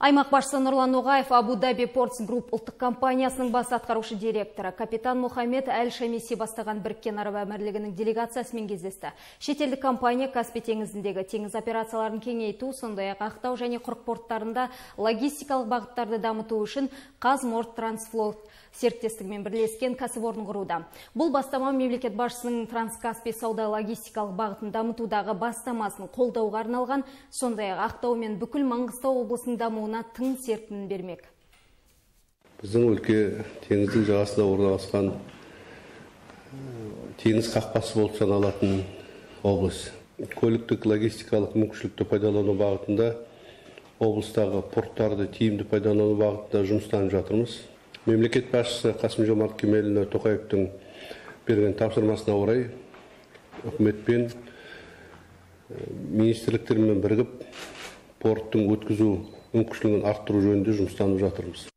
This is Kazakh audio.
Аймақ басшысы Нұрлан Ноғаев Абу Даби Портс Групп ұлттық компаниясының бас атқарушы директоры капитан Мұхаммед Әл Шамиси бастаған біріккен араб әмірлігінің делегациясымен кездесті. Шетелдік компания Каспий теңізіндегі теңіз операцияларын кеңейту, сондай-ақ ақтау және құрық порттарында логистикалық бағыттарды дамыту үшін Қазморт Трансфлот серіктестігімен бірлескен кәсіпорын құруда. Бұл бастама мемлекет басшысының Транскаспий сауда логистикалық бағытын дамытудағы бастамасын қолдауға арналған, сондай-ақ ақтау мен бүкіл Маңғыстау облысының дамуына тың серпін бермек. Біздің өлке теңіздің жағасында орналасқан теңіз қақпасы болып саналатын облыс. Көліктік логистикалық мүмкіншілікті пайдалану бағытында облыстағы порттарды тиімді пайдалану бағытында жұмыстанып жатырмыз мемлекет басшысы қасым жомарт кемелұлы тоқаевтың берген тапсырмасына орай үкіметпен министрліктермен бірігіп порттың өткізу мүмкіншілігін арттыру жөнінде жұмыстанып жатырмыз.